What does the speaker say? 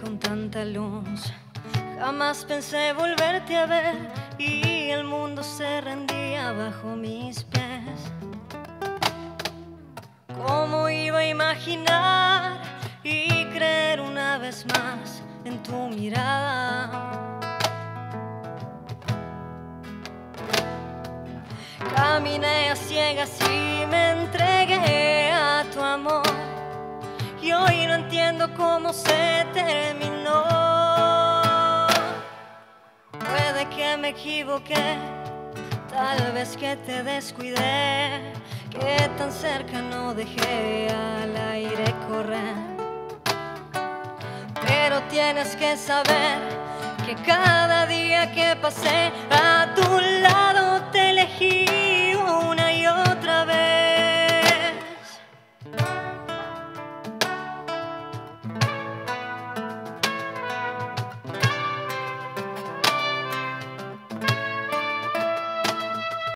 con tanta luz. Jamás pensé volverte a ver y el mundo se rendía bajo mis pies. ¿Cómo iba a imaginar y creer una vez más en tu mirada? Caminé a ciegas y me entregué entiendo cómo se terminó. Puede que me equivoqué, tal vez que te descuidé, que tan cerca no dejé al aire correr. Pero tienes que saber que cada día que pasé